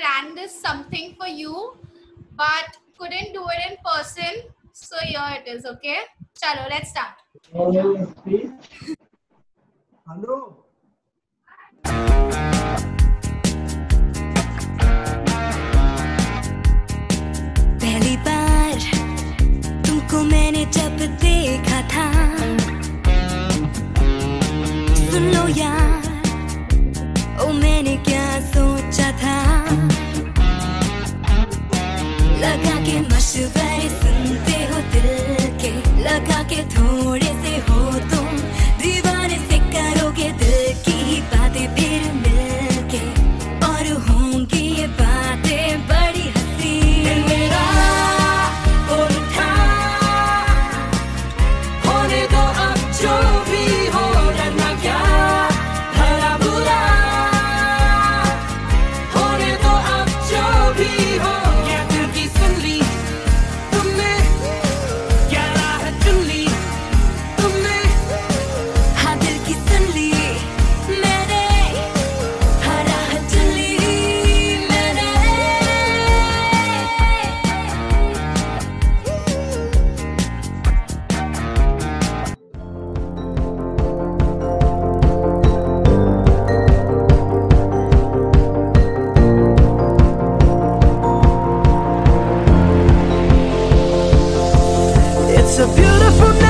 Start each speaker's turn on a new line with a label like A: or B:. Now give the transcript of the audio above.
A: planned this something for you, but couldn't do it in person. So here it is, okay? Chalo, let's start.
B: Hello.
C: pehli baar tumko maine jab dekha tha सुन लो यार ओ मैंने
B: a beautiful night.